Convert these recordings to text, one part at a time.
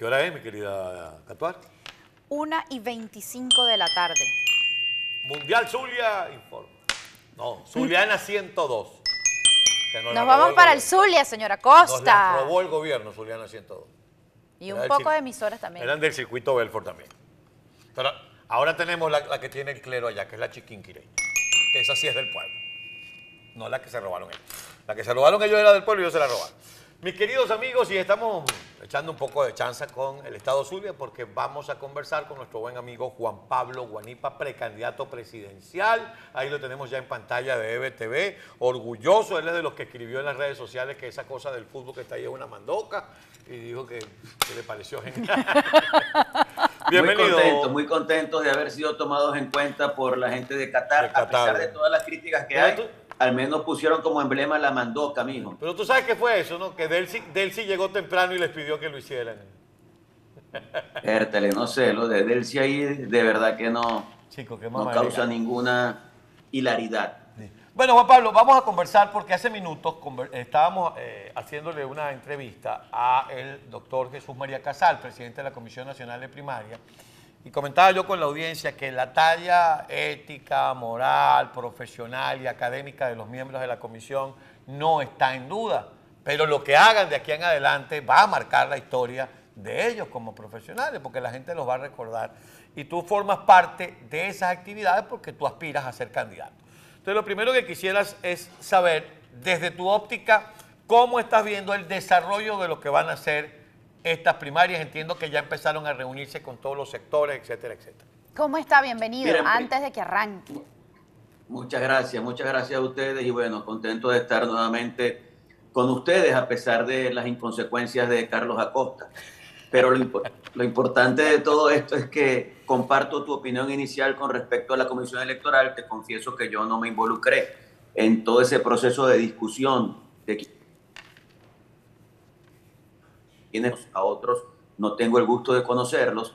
¿Qué hora es, mi querida Catuar? Una y 25 de la tarde. Mundial Zulia informa. No, Zuliana 102. que Nos vamos para el. Zulia, señora Nos la Costa. robó el gobierno, Zuliana 102. Y Era un poco de emisoras también. Eran del circuito Belfort también. Pero ahora tenemos la, la que tiene el clero allá, que es la chiquinquirey. Que esa sí es del pueblo. No la que se robaron ellos. La que se robaron ellos era del pueblo y ellos se la robaron. Mis queridos amigos, y estamos echando un poco de chanza con el Estado Zulia porque vamos a conversar con nuestro buen amigo Juan Pablo Guanipa, precandidato presidencial. Ahí lo tenemos ya en pantalla de EBTV. Orgulloso, él es de los que escribió en las redes sociales que esa cosa del fútbol que está ahí es una mandoca y dijo que, que le pareció genial. Bienvenido. Muy contentos, muy contentos de haber sido tomados en cuenta por la gente de Qatar, De Qatar. a pesar de todas las críticas que hay. tú- Al menos pusieron como emblema la mandoca, mijo. Pero tú sabes qué fue eso, ¿no? Que Delcy, Delcy llegó temprano y les pidió que lo hicieran. Értale, no sé, lo de Delcy ahí de verdad que no, Chico, qué no causa ninguna hilaridad. Bueno, Juan Pablo, vamos a conversar porque hace minutos estábamos eh, haciéndole una entrevista a el doctor Jesús María Casal, presidente de la Comisión Nacional de Primaria, y comentaba yo con la audiencia que la talla ética, moral, profesional y académica de los miembros de la comisión no está en duda, pero lo que hagan de aquí en adelante va a marcar la historia de ellos como profesionales, porque la gente los va a recordar. Y tú formas parte de esas actividades porque tú aspiras a ser candidato. Entonces, lo primero que quisieras es saber, desde tu óptica, cómo estás viendo el desarrollo de lo que van a ser estas primarias. Entiendo que ya empezaron a reunirse con todos los sectores, etcétera, etcétera. ¿Cómo está? Bienvenido. Miren, pri- Antes de que arranque. Muchas gracias, muchas gracias a ustedes y bueno, contento de estar nuevamente con ustedes a pesar de las inconsecuencias de Carlos Acosta. Pero lo, impo- lo importante de todo esto es que comparto tu opinión inicial con respecto a la comisión electoral. Te confieso que yo no me involucré en todo ese proceso de discusión de quienes a otros no tengo el gusto de conocerlos,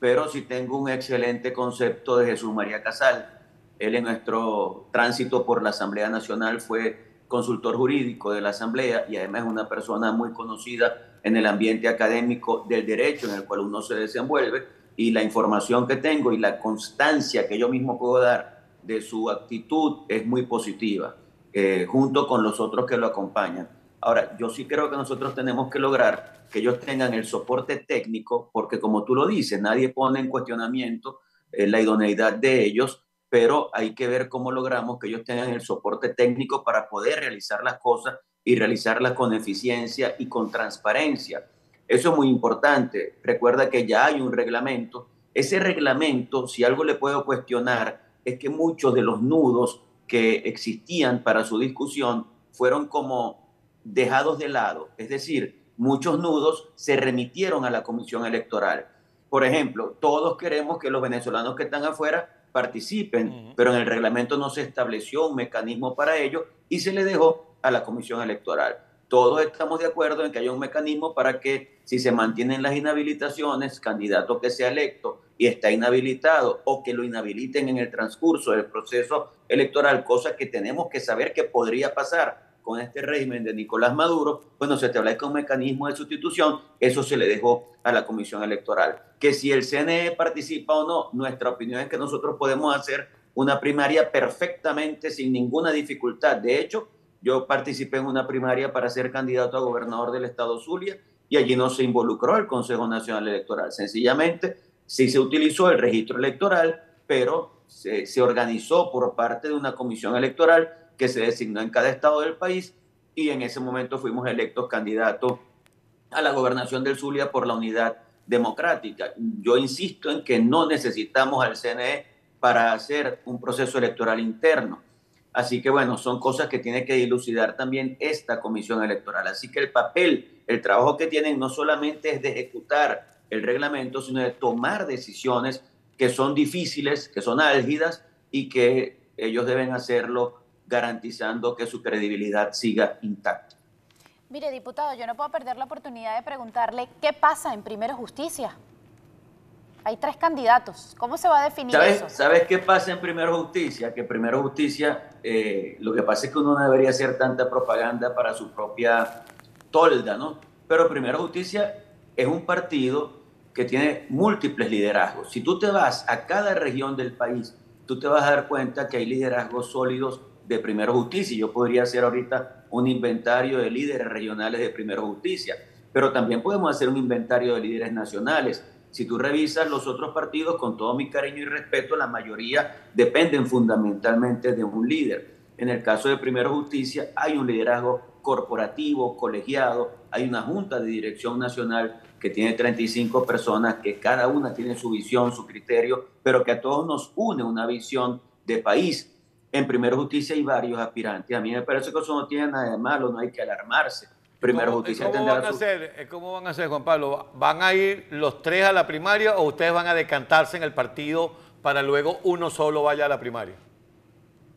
pero sí tengo un excelente concepto de Jesús María Casal. Él en nuestro tránsito por la Asamblea Nacional fue consultor jurídico de la Asamblea y además es una persona muy conocida en el ambiente académico del derecho en el cual uno se desenvuelve y la información que tengo y la constancia que yo mismo puedo dar de su actitud es muy positiva, eh, junto con los otros que lo acompañan. Ahora, yo sí creo que nosotros tenemos que lograr que ellos tengan el soporte técnico, porque como tú lo dices, nadie pone en cuestionamiento eh, la idoneidad de ellos, pero hay que ver cómo logramos que ellos tengan el soporte técnico para poder realizar las cosas y realizarlas con eficiencia y con transparencia. Eso es muy importante. Recuerda que ya hay un reglamento. Ese reglamento, si algo le puedo cuestionar, es que muchos de los nudos que existían para su discusión fueron como dejados de lado. Es decir, muchos nudos se remitieron a la comisión electoral. Por ejemplo, todos queremos que los venezolanos que están afuera participen, pero en el reglamento no se estableció un mecanismo para ello y se le dejó a la comisión electoral. Todos estamos de acuerdo en que haya un mecanismo para que si se mantienen las inhabilitaciones, candidato que sea electo y está inhabilitado o que lo inhabiliten en el transcurso del proceso electoral, cosa que tenemos que saber que podría pasar con este régimen de Nicolás Maduro, bueno, se establezca un mecanismo de sustitución, eso se le dejó a la comisión electoral. Que si el CNE participa o no, nuestra opinión es que nosotros podemos hacer una primaria perfectamente sin ninguna dificultad. De hecho, yo participé en una primaria para ser candidato a gobernador del estado Zulia y allí no se involucró el Consejo Nacional Electoral. Sencillamente, sí se utilizó el registro electoral, pero se organizó por parte de una comisión electoral que se designó en cada estado del país y en ese momento fuimos electos candidatos a la gobernación del Zulia por la unidad democrática. Yo insisto en que no necesitamos al CNE para hacer un proceso electoral interno. Así que bueno, son cosas que tiene que dilucidar también esta comisión electoral. Así que el papel, el trabajo que tienen no solamente es de ejecutar el reglamento, sino de tomar decisiones que son difíciles, que son álgidas y que ellos deben hacerlo garantizando que su credibilidad siga intacta. Mire, diputado, yo no puedo perder la oportunidad de preguntarle qué pasa en Primero Justicia. Hay tres candidatos. ¿Cómo se va a definir ¿Sabes, eso? ¿Sabes qué pasa en Primero Justicia? Que Primero Justicia, eh, lo que pasa es que uno no debería hacer tanta propaganda para su propia tolda, ¿no? Pero Primero Justicia es un partido que tiene múltiples liderazgos. Si tú te vas a cada región del país, tú te vas a dar cuenta que hay liderazgos sólidos de Primero Justicia. Yo podría hacer ahorita un inventario de líderes regionales de Primero Justicia, pero también podemos hacer un inventario de líderes nacionales. Si tú revisas los otros partidos, con todo mi cariño y respeto, la mayoría dependen fundamentalmente de un líder. En el caso de Primero Justicia hay un liderazgo corporativo, colegiado, hay una junta de dirección nacional que tiene 35 personas, que cada una tiene su visión, su criterio, pero que a todos nos une una visión de país. En Primero Justicia hay varios aspirantes. A mí me parece que eso no tiene nada de malo, no hay que alarmarse. Primero Justicia ¿cómo van, a hacer, ¿Cómo van a hacer, Juan Pablo? ¿Van a ir los tres a la primaria o ustedes van a decantarse en el partido para luego uno solo vaya a la primaria?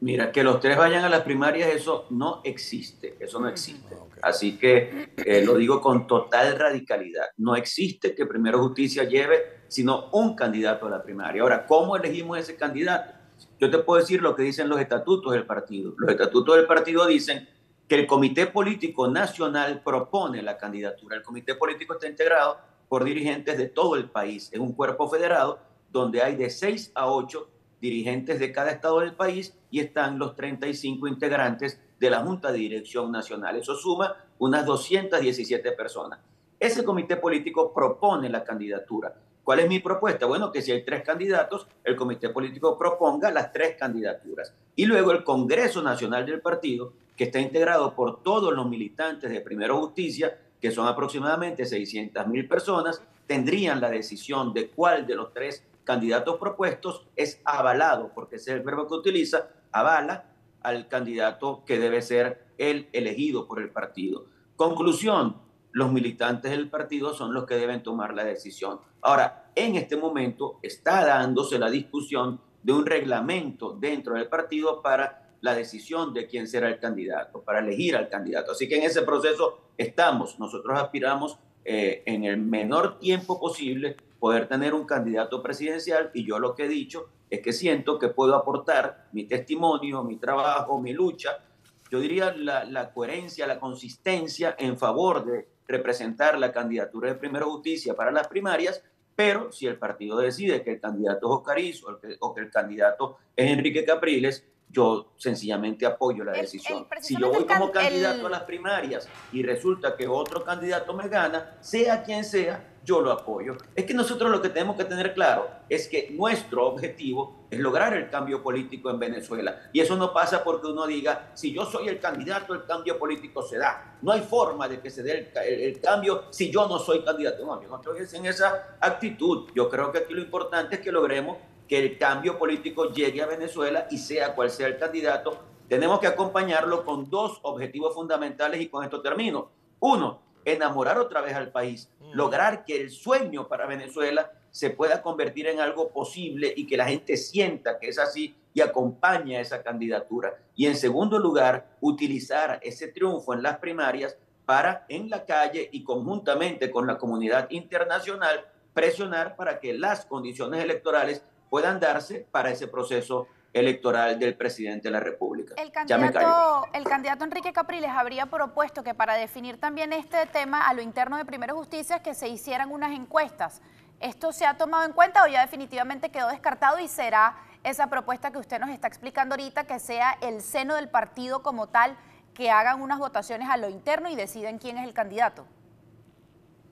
Mira, que los tres vayan a las primarias, eso no existe, eso no existe. Así que eh, lo digo con total radicalidad. No existe que Primero Justicia lleve sino un candidato a la primaria. Ahora, ¿cómo elegimos ese candidato? Yo te puedo decir lo que dicen los estatutos del partido. Los estatutos del partido dicen que el Comité Político Nacional propone la candidatura. El Comité Político está integrado por dirigentes de todo el país. Es un cuerpo federado donde hay de seis a ocho dirigentes de cada estado del país y están los 35 integrantes de la Junta de Dirección Nacional. Eso suma unas 217 personas. Ese comité político propone la candidatura. ¿Cuál es mi propuesta? Bueno, que si hay tres candidatos, el comité político proponga las tres candidaturas. Y luego el Congreso Nacional del Partido que está integrado por todos los militantes de Primero Justicia, que son aproximadamente 600 mil personas, tendrían la decisión de cuál de los tres candidatos propuestos es avalado, porque es el verbo que utiliza, avala al candidato que debe ser el elegido por el partido. Conclusión, los militantes del partido son los que deben tomar la decisión. Ahora, en este momento está dándose la discusión de un reglamento dentro del partido para la decisión de quién será el candidato, para elegir al candidato. Así que en ese proceso estamos. Nosotros aspiramos eh, en el menor tiempo posible poder tener un candidato presidencial y yo lo que he dicho es que siento que puedo aportar mi testimonio, mi trabajo, mi lucha, yo diría la, la coherencia, la consistencia en favor de representar la candidatura de Primero Justicia para las primarias, pero si el partido decide que el candidato es Oscar o que el candidato es Enrique Capriles, yo sencillamente apoyo la decisión. si yo voy como candidato a las primarias y resulta que otro candidato me gana, sea quien sea, yo lo apoyo. Es que nosotros lo que tenemos que tener claro es que nuestro objetivo es lograr el cambio político en Venezuela. Y eso no pasa porque uno diga, si yo soy el candidato, el cambio político se da. No hay forma de que se dé el, el cambio si yo no soy candidato. No, yo no estoy en esa actitud. Yo creo que aquí lo importante es que logremos que el cambio político llegue a Venezuela y sea cual sea el candidato, tenemos que acompañarlo con dos objetivos fundamentales y con esto termino. Uno, enamorar otra vez al país, mm. lograr que el sueño para Venezuela se pueda convertir en algo posible y que la gente sienta que es así y acompañe a esa candidatura. Y en segundo lugar, utilizar ese triunfo en las primarias para en la calle y conjuntamente con la comunidad internacional presionar para que las condiciones electorales puedan darse para ese proceso electoral del presidente de la República. El candidato, el candidato Enrique Capriles habría propuesto que para definir también este tema a lo interno de Primera Justicia que se hicieran unas encuestas. ¿Esto se ha tomado en cuenta o ya definitivamente quedó descartado y será esa propuesta que usted nos está explicando ahorita, que sea el seno del partido como tal, que hagan unas votaciones a lo interno y deciden quién es el candidato?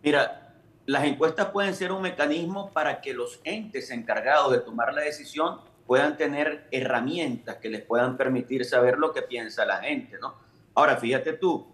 Mira, las encuestas pueden ser un mecanismo para que los entes encargados de tomar la decisión puedan tener herramientas que les puedan permitir saber lo que piensa la gente, ¿no? Ahora, fíjate tú,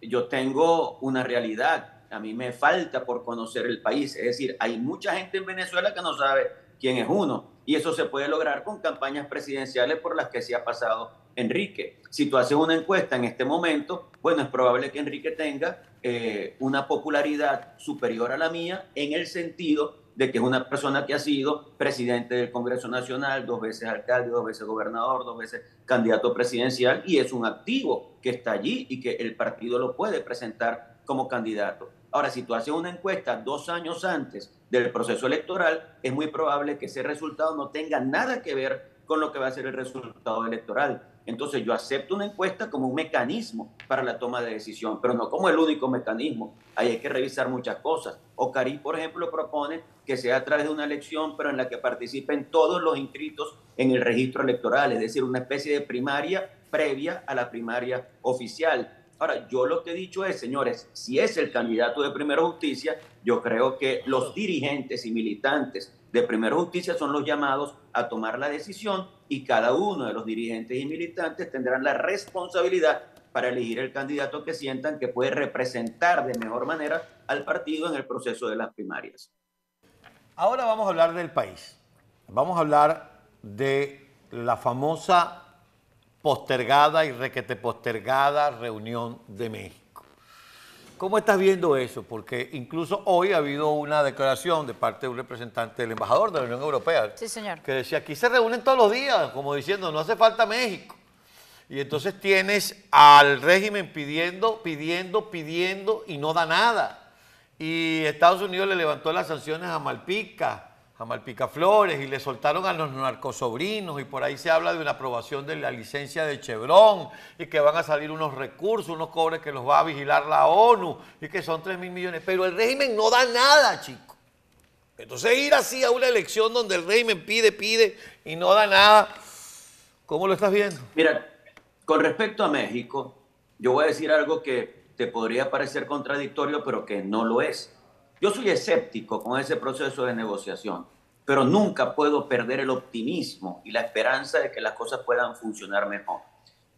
yo tengo una realidad, a mí me falta por conocer el país, es decir, hay mucha gente en Venezuela que no sabe quién es uno, y eso se puede lograr con campañas presidenciales por las que se ha pasado Enrique. Si tú haces una encuesta en este momento, bueno, es probable que Enrique tenga eh, una popularidad superior a la mía en el sentido de que es una persona que ha sido presidente del Congreso Nacional, dos veces alcalde, dos veces gobernador, dos veces candidato presidencial y es un activo que está allí y que el partido lo puede presentar como candidato. Ahora, si tú haces una encuesta dos años antes del proceso electoral, es muy probable que ese resultado no tenga nada que ver con lo que va a ser el resultado electoral. Entonces yo acepto una encuesta como un mecanismo para la toma de decisión, pero no como el único mecanismo. Ahí hay que revisar muchas cosas. Ocari, por ejemplo, propone que sea a través de una elección, pero en la que participen todos los inscritos en el registro electoral, es decir, una especie de primaria previa a la primaria oficial. Ahora, yo lo que he dicho es, señores, si es el candidato de Primera Justicia, yo creo que los dirigentes y militantes de Primera Justicia son los llamados a tomar la decisión y cada uno de los dirigentes y militantes tendrán la responsabilidad para elegir el candidato que sientan que puede representar de mejor manera al partido en el proceso de las primarias. Ahora vamos a hablar del país. Vamos a hablar de la famosa postergada y requete postergada reunión de México. ¿Cómo estás viendo eso? Porque incluso hoy ha habido una declaración de parte de un representante del embajador de la Unión Europea. Sí, señor. Que decía, aquí se reúnen todos los días, como diciendo, no hace falta México. Y entonces tienes al régimen pidiendo, pidiendo, pidiendo y no da nada. Y Estados Unidos le levantó las sanciones a Malpica a Flores y le soltaron a los narcosobrinos y por ahí se habla de una aprobación de la licencia de Chevron y que van a salir unos recursos, unos cobres que los va a vigilar la ONU y que son 3 mil millones. Pero el régimen no da nada, chico. Entonces ir así a una elección donde el régimen pide, pide y no da nada, ¿cómo lo estás viendo? Mira, con respecto a México, yo voy a decir algo que te podría parecer contradictorio, pero que no lo es. Yo soy escéptico con ese proceso de negociación, pero nunca puedo perder el optimismo y la esperanza de que las cosas puedan funcionar mejor.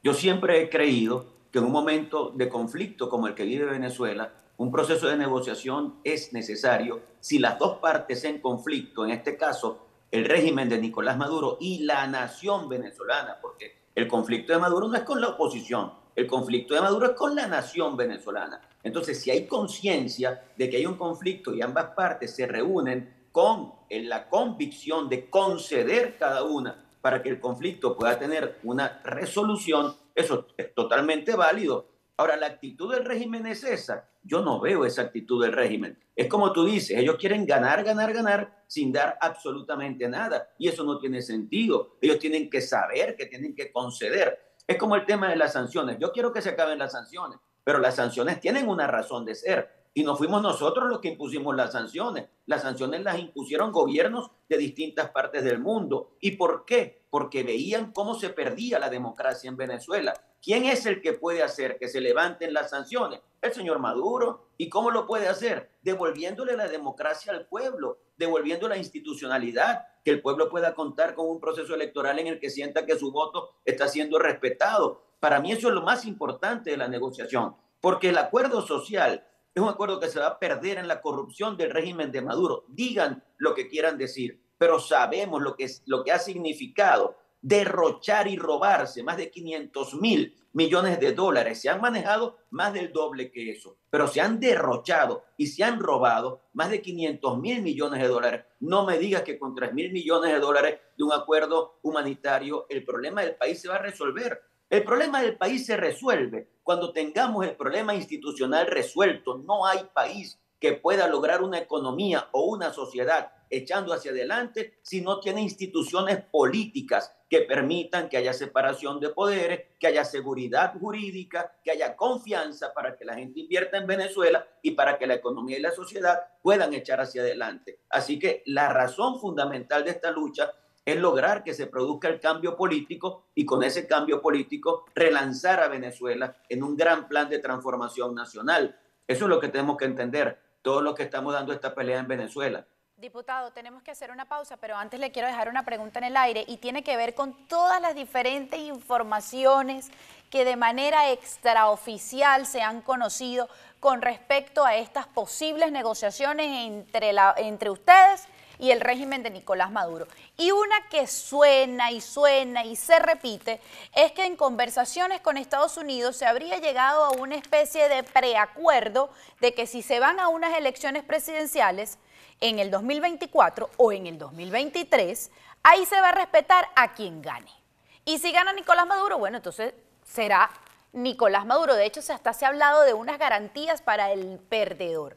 Yo siempre he creído que en un momento de conflicto como el que vive Venezuela, un proceso de negociación es necesario si las dos partes en conflicto, en este caso el régimen de Nicolás Maduro y la nación venezolana, porque el conflicto de Maduro no es con la oposición, el conflicto de Maduro es con la nación venezolana. Entonces, si hay conciencia de que hay un conflicto y ambas partes se reúnen con la convicción de conceder cada una para que el conflicto pueda tener una resolución, eso es totalmente válido. Ahora, la actitud del régimen es esa. Yo no veo esa actitud del régimen. Es como tú dices, ellos quieren ganar, ganar, ganar sin dar absolutamente nada. Y eso no tiene sentido. Ellos tienen que saber que tienen que conceder. Es como el tema de las sanciones. Yo quiero que se acaben las sanciones, pero las sanciones tienen una razón de ser. Y no fuimos nosotros los que impusimos las sanciones. Las sanciones las impusieron gobiernos de distintas partes del mundo. ¿Y por qué? Porque veían cómo se perdía la democracia en Venezuela. ¿Quién es el que puede hacer que se levanten las sanciones? El señor Maduro. ¿Y cómo lo puede hacer? Devolviéndole la democracia al pueblo, devolviendo la institucionalidad, que el pueblo pueda contar con un proceso electoral en el que sienta que su voto está siendo respetado, para mí eso es lo más importante de la negociación, porque el acuerdo social es un acuerdo que se va a perder en la corrupción del régimen de Maduro. Digan lo que quieran decir, pero sabemos lo que, ha significado derrochar y robarse más de 500 mil millones de dólares. Se han manejado más del doble que eso, pero se han derrochado y se han robado más de 500 mil millones de dólares. No me digas que con 3 mil millones de dólares de un acuerdo humanitario el problema del país se va a resolver. El problema del país se resuelve cuando tengamos el problema institucional resuelto. No hay país que pueda lograr una economía o una sociedad echando hacia adelante si no tiene instituciones políticas que permitan que haya separación de poderes, que haya seguridad jurídica, que haya confianza para que la gente invierta en Venezuela y para que la economía y la sociedad puedan echar hacia adelante. Así que la razón fundamental de esta lucha es lograr que se produzca el cambio político y con ese cambio político relanzar a Venezuela en un gran plan de transformación nacional. Eso es lo que tenemos que entender, todos los que estamos dando esta pelea en Venezuela. Diputado, tenemos que hacer una pausa, pero antes le quiero dejar una pregunta en el aire y tiene que ver con todas las diferentes informaciones que de manera extraoficial se han conocido con respecto a estas posibles negociaciones entre, la, entre ustedes y el régimen de Nicolás Maduro. Y una que suena y suena y se repite es que en conversaciones con Estados Unidos se habría llegado a una especie de preacuerdo de que si se van a unas elecciones presidenciales en el 2024 o en el 2023, ahí se va a respetar a quien gane. Y si gana Nicolás Maduro, bueno, entonces será Nicolás Maduro. De hecho, hasta se ha hablado de unas garantías para el perdedor.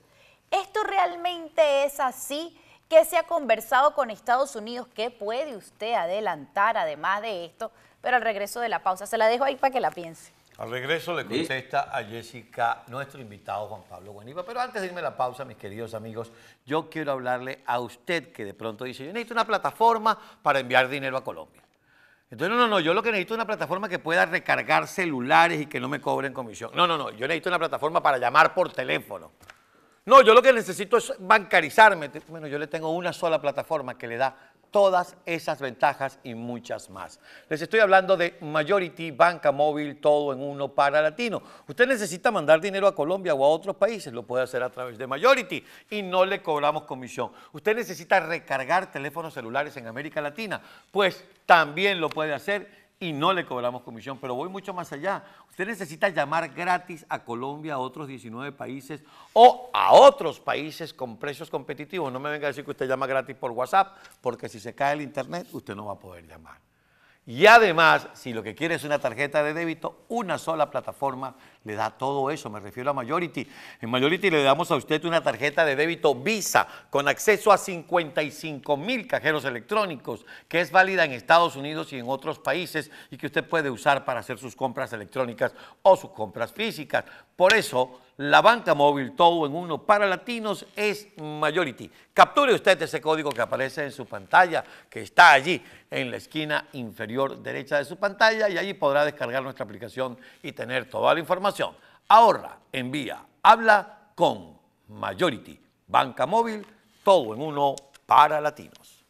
¿Esto realmente es así? ¿Qué se ha conversado con Estados Unidos? ¿Qué puede usted adelantar además de esto? Pero al regreso de la pausa, se la dejo ahí para que la piense. Al regreso le contesta a Jessica nuestro invitado Juan Pablo Guaniba. Pero antes de irme a la pausa, mis queridos amigos, yo quiero hablarle a usted que de pronto dice, yo necesito una plataforma para enviar dinero a Colombia. Entonces, no, no, no, yo lo que necesito es una plataforma que pueda recargar celulares y que no me cobren comisión. No, no, no, yo necesito una plataforma para llamar por teléfono. No, yo lo que necesito es bancarizarme. Bueno, yo le tengo una sola plataforma que le da todas esas ventajas y muchas más. Les estoy hablando de Majority, banca móvil, todo en uno para latino. Usted necesita mandar dinero a Colombia o a otros países, lo puede hacer a través de Majority y no le cobramos comisión. Usted necesita recargar teléfonos celulares en América Latina, pues también lo puede hacer y no le cobramos comisión, pero voy mucho más allá. Usted necesita llamar gratis a Colombia, a otros 19 países o a otros países con precios competitivos. No me venga a decir que usted llama gratis por WhatsApp, porque si se cae el internet, usted no va a poder llamar. Y además, si lo que quiere es una tarjeta de débito, una sola plataforma le da todo eso. Me refiero a Majority. En Majority le damos a usted una tarjeta de débito Visa con acceso a 55 mil cajeros electrónicos, que es válida en Estados Unidos y en otros países y que usted puede usar para hacer sus compras electrónicas o sus compras físicas. Por eso, la banca móvil todo en uno para latinos es Majority. Capture usted ese código que aparece en su pantalla, que está allí en la esquina inferior derecha de su pantalla y allí podrá descargar nuestra aplicación y tener toda la información. Ahorra, envía, habla con Majority. Banca móvil, todo en uno para latinos.